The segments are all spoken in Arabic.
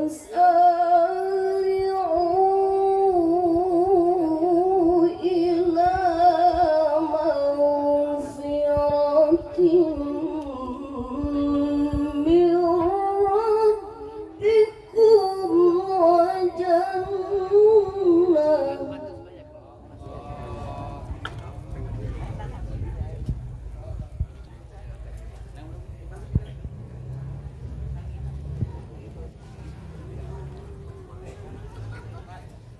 Oh.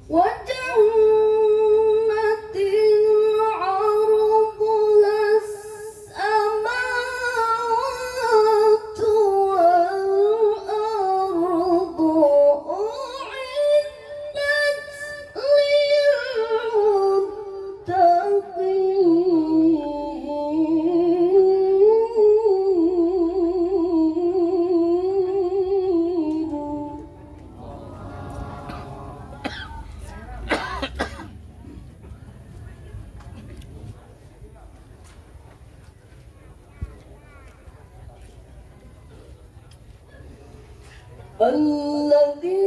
What الذي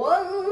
Uou!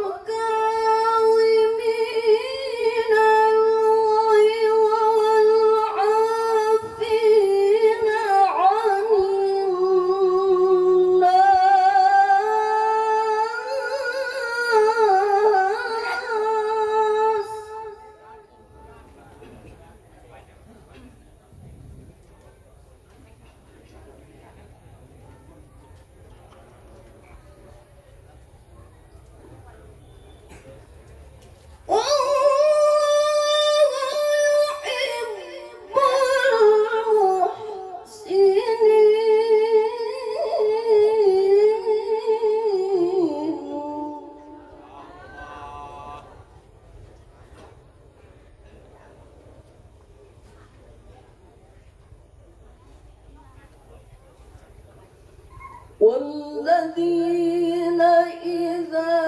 والذين إذا